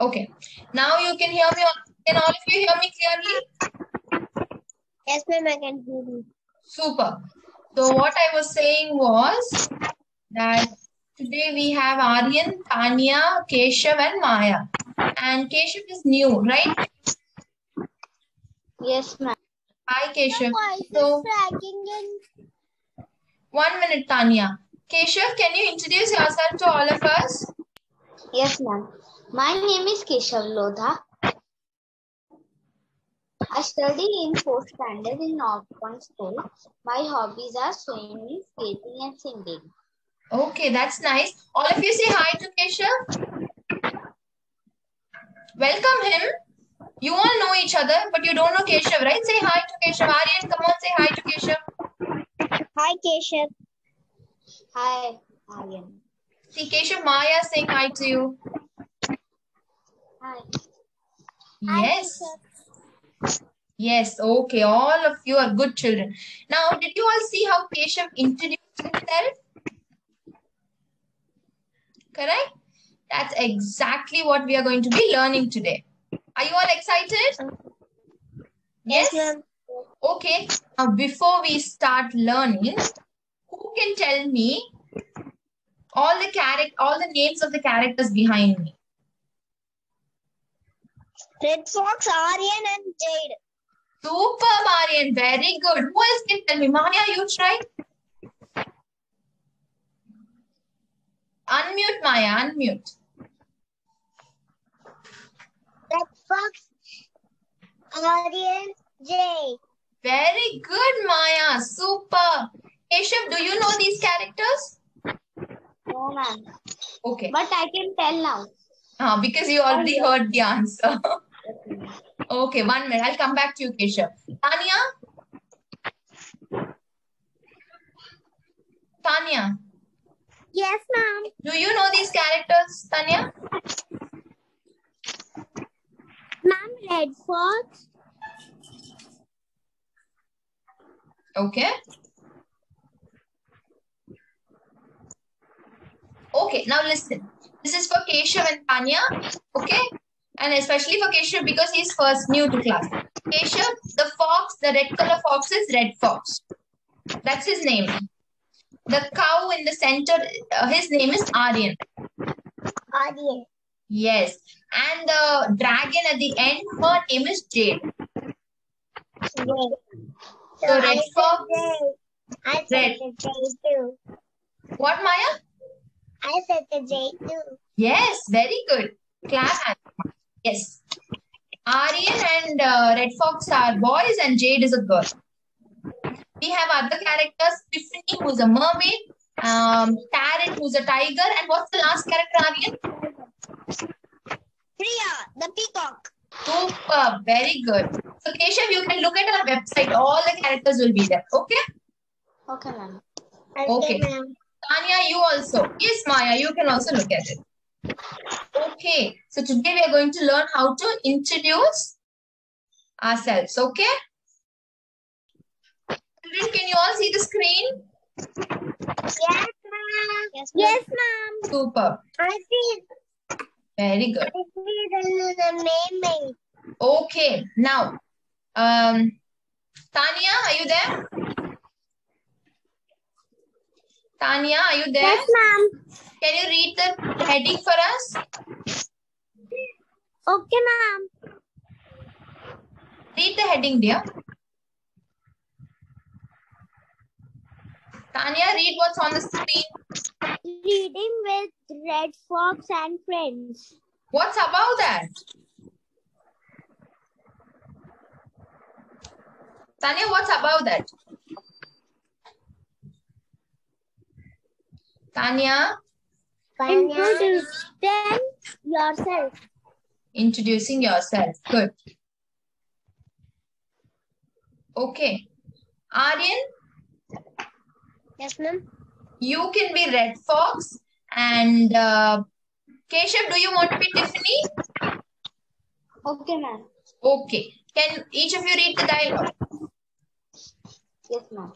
Okay. Now you can hear me. Can all of you hear me clearly? Yes, ma'am, I can hear you. Super. So what I was saying was that today we have Aryan, Tanya, Keshav and Maya. And Keshav is new, right? Yes, ma'am. Hi Keshav. So it dragging in? one minute Tanya. Keshav, can you introduce yourself to all of us? Yes, ma'am. My name is Keshav Lodha. I study in fourth standard in Northbound School. My hobbies are swimming, skating, and singing. Okay, that's nice. All of you say hi to Keshav. Welcome him. You all know each other, but you don't know Keshav, right? Say hi to Keshav. Aryan, come on, say hi to Keshav. Hi, Keshav. Hi, Aryan. See, Keshav, Maya saying hi to you. Hi. Yes. Yes, okay. All of you are good children. Now, did you all see how Keshav introduced himself? Correct? That's exactly what we are going to be learning today. Are you all excited? Yes? Okay. Now, before we start learning, who can tell me all the character, all the names of the characters behind me? Red Fox, Aryan, and Jade. Super, Marian. Very good. Who else can tell me? Maya, you try. Unmute, Maya. Unmute. Red Fox, Aryan, Jade. Very good, Maya. Super. Keshav, do you know these characters? No, ma'am. Okay. But I can tell now. Ah, because you already heard the answer. okay, one minute. I'll come back to you, Keshav. Tanya? Tanya, Yes, ma'am. do you know these characters, Tanya? Ma'am, Red Fox. Okay. Okay, now listen. This is for Keshav and Tanya. Okay. And especially for Keshav because he's first new to class. Keshav, the fox, the red color fox is Red Fox. That's his name. The cow in the center, uh, his name is Aryan. Aryan. Yes. And the dragon at the end, her name is Jade. Jade. So Red Fox, I Red. said the Jade too. what Maya? I said the Jade too. Yes, very good. Clap. Yes. Aryan and uh, Red Fox are boys and Jade is a girl. We have other characters, Tiffany who's a mermaid, um, Tarot who's a tiger, and what's the last character, Aryan? Priya, the peacock. Super, very good. So Keshav, you can look at our website. All the characters will be there. Okay? Okay, ma'am. Okay. Tanya, you also. Yes, Maya, you can also look at it. Okay, so today we are going to learn how to introduce ourselves. Okay? Children, can you all see the screen? Yes, ma'am. Yes, ma'am. Yes, ma'am. Super. I see. Very good. I see the, the mermaid. Okay, now, um, Tanya, are you there? Tanya, are you there? Yes, ma'am. Can you read the heading for us? Okay, ma'am. Read the heading, dear. Tanya, read what's on the screen. Reading with Red Fox and friends. What's about that? Tanya, what's about that? Tanya, Introduce yourself. introducing yourself. Good. Okay. Aryan, Yes, ma'am. you can be Red Fox. And uh, Keshav, do you want to be Tiffany? Okay, ma'am. Okay. Can each of you read the dialogue? Yes, ma'am.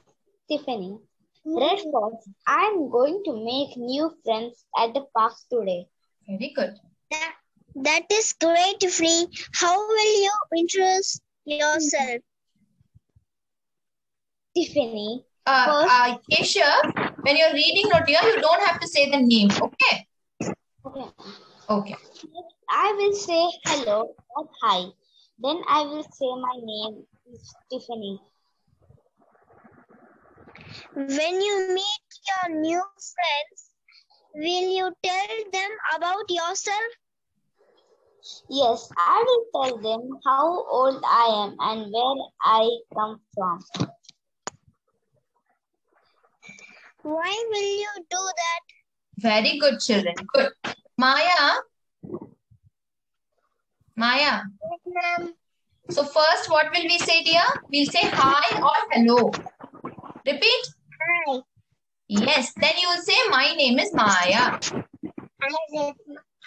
Tiffany. Red Fox, I'm going to make new friends at the park today. Very good. That, That is great, Tiffany. How will you introduce yourself? Tiffany. Uh, First- uh, Keshav, when you're reading note here, you don't have to say the name. Okay. Okay. Okay. I will say hello or hi. Then I will say my name is Tiffany. When you meet your new friends, will you tell them about yourself? Yes, I will tell them how old I am and where I come from. Why will you do that? Very good, children. Good. Maya. Maya. Ma'am. So first, what will we say, dear? We'll say hi or hello. Repeat. Hi. Yes. Then you will say, my name is Maya. I said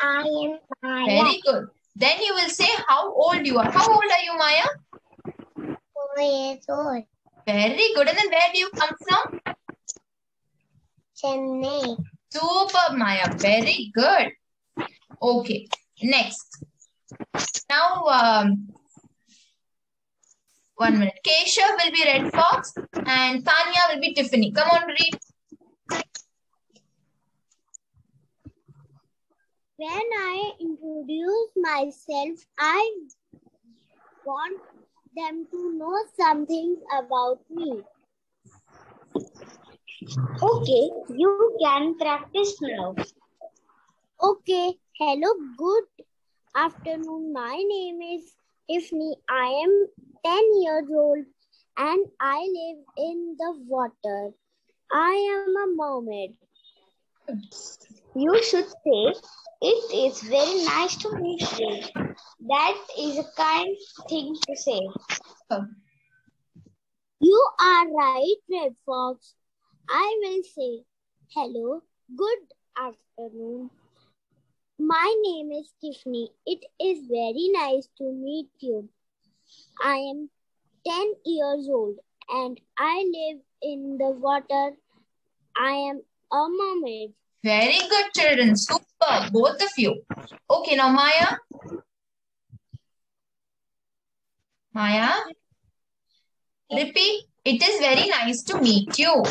I am Maya. Very good. Then you will say how old you are. How old are you, Maya? Four years old. Very good. And then where do you come from? Chennai. Super, Maya. Very good. Okay. Next. Now, um, one minute. Keshav will be Red Fox and Tanya will be Tiffany. Come on, read. When I introduce myself, I want them to know something about me. Okay, you can practice now. Okay, hello, good afternoon. My name is Tiffany. I am 10 years old and I live in the water. I am a mermaid. You should say, it is very nice to meet you. That is a kind thing to say. Oh. You are right, Red Fox. I will say hello, good afternoon. My name is Tiffany. It is very nice to meet you. I am 10 years old and I live in the water. I am a mermaid. Very good, children. Super. Both of you. Okay, now Maya. Maya. Repeat. It is very nice to meet you.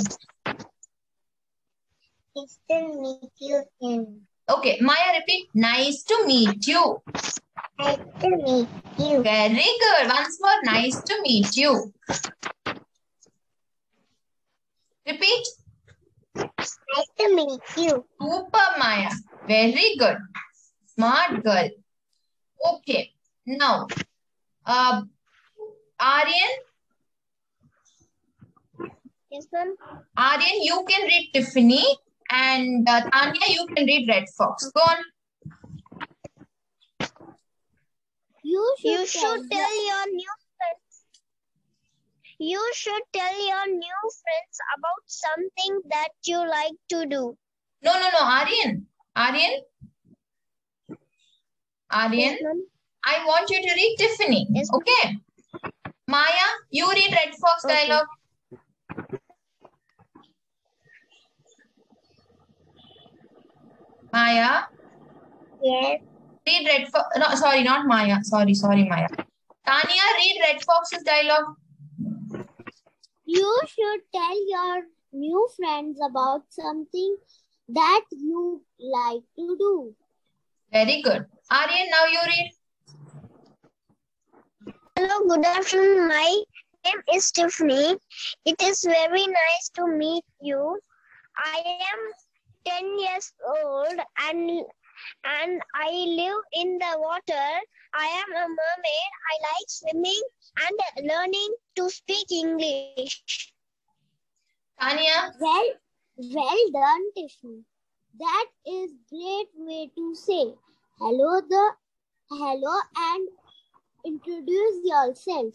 Nice to meet you. too. Okay, Maya, repeat. Nice to meet you. Nice to meet you. Very good. Once more, nice to meet you. Repeat. Nice to meet you. Super, Maya. Very good. Smart girl. Okay. Now, uh, Aryan, Yes, ma'am. Aryan, you can read Tiffany and uh, Tanya, you can read Red Fox. Go on. You should, You should tell tell your new friends. You should tell your new friends about something that you like to do. No, no, no, Aryan. Aryan. Aryan, ma'am. I want you to read Tiffany. Yes. Okay. Maya, you read Red Fox Okay. dialogue. Maya, Yes. Read Red Fox. No, sorry, not Maya. Sorry, sorry, Maya. Tanya, read Red Fox's dialogue. You should tell your new friends about something that you like to do. Very good. Aryan, now you read. Hello, good afternoon. My name is Tiffany. It is very nice to meet you. I am 10 years old and and I live in the water. I am a mermaid. I like swimming and learning to speak English. Tanya, Well, well done, Tiffany. That is great way to say hello the hello and introduce yourself.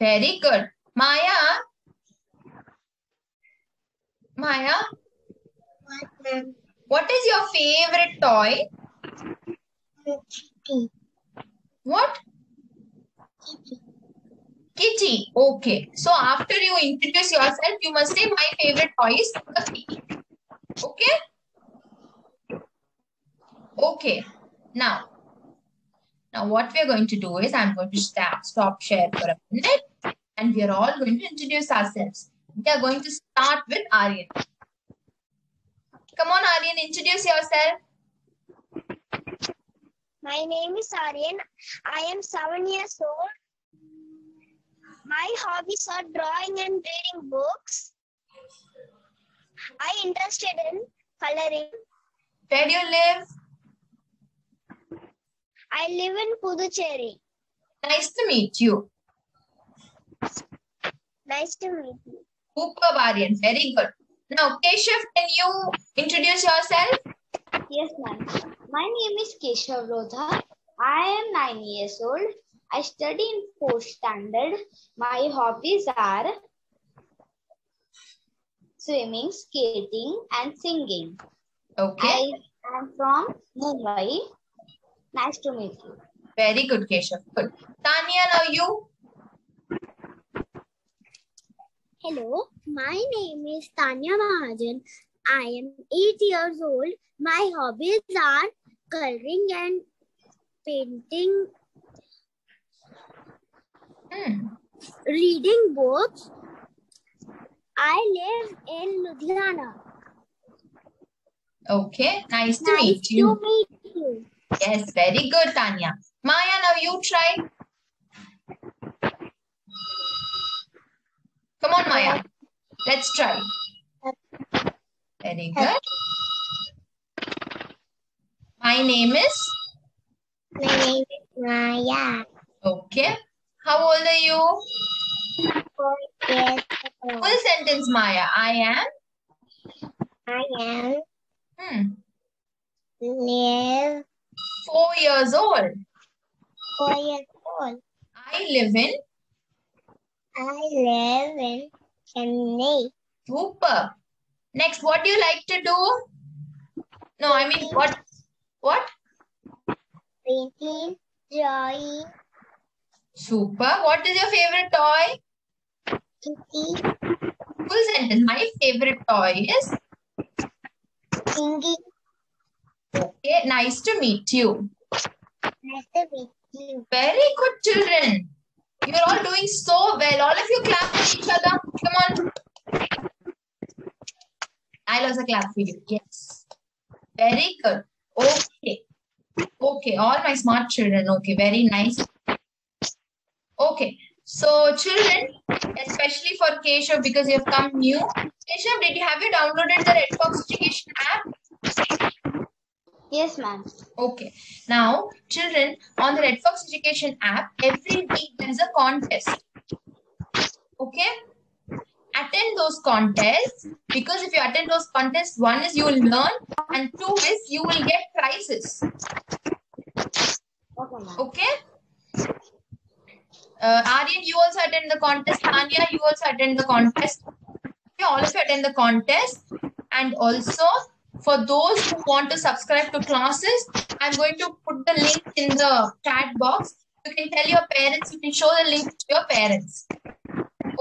very good. Maya, Maya, what is your favorite toy? What? Kitty. Okay. So after you introduce yourself, you must say my favorite toy is the kitty. Okay? Okay. Now, Now, what we're going to do is I'm going to stop, stop share for a minute and we're all going to introduce ourselves. We are going to start with Aryan. Come on, Aryan, introduce yourself. My name is Aryan. I am seven years old. My hobbies are drawing and reading books. I interested in coloring. Where do you live? I live in Puducherry. Nice to meet you. Nice to meet you. Superb, Aryan. Very good. Now, Keshav, can you introduce yourself? Yes, ma'am. My name is Keshav Lodha. I am nine years old. I study in fourth standard. My hobbies are swimming, skating, and singing. Okay. I am from Mumbai. Nice to meet you. Very good, Keshav. Good. Tanya, now you. Hello, my name is Tanya Mahajan. I am 8 years old. My hobbies are coloring and painting, Hmm. reading books. I live in Ludhiana. Okay. Nice to Nice meet to you. meet you. Yes, very good, Tanya. Maya, now you try. Come on, Maya. Let's try. Very good. My name is. My name is Maya. Okay. How old are you? Yes, Full sentence, Maya. I am. I am Hmm. live Four years old. four years old. I live in. I live in Chennai. Super. Next, what do you like to do? No, I mean, what? What? Painting, drawing, Super. What is your favorite toy? kitty, Full sentence. My favorite toy is. singing. Okay, nice to meet you. Nice to meet you. Very good, children. You're all doing so well. All of you clap for each other. Come on. I'll also clap for you. Yes. Very good. Okay. Okay, all my smart children. Okay, very nice. Okay. So, children, especially for Keshav, because you have come new. Keshav, did you have you downloaded the Red Fox Education app? Yes, ma'am. Okay. Now, children, on the Red Fox Education app, every week there is a contest. Okay? Attend those contests because if you attend those contests, one is you will learn and two is you will get prizes. Okay, Uh, Aryan, you also attend the contest. Tanya, you also attend the contest. Okay, all you attend the contest. And also, for those who want to subscribe to classes, I'm going to put the link in the chat box. You can tell your parents, you can show the link to your parents.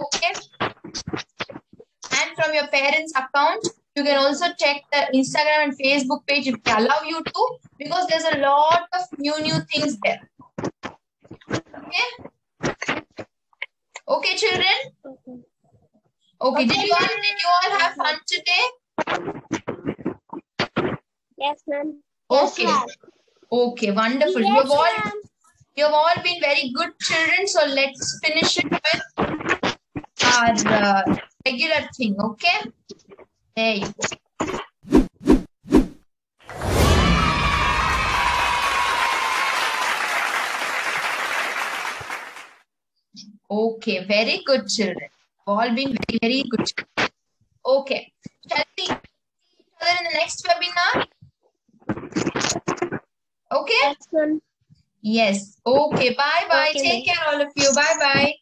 Okay? And from your parents' account, you can also check the Instagram and Facebook page if they allow you to, because there's a lot of new, new things there. Okay? Okay, children? Okay, did you all did you all have fun today? Yes, ma'am. Okay. ma'am. Okay, wonderful. Yes, you've all you've all been very good children. So let's finish it with our uh, regular thing. Okay. There you go. Okay, very good children. All been very, very good. children. Okay. Shall we see each other in the next webinar? Okay. Yes. Okay. Bye bye. Okay, Take care, all of you. Bye bye.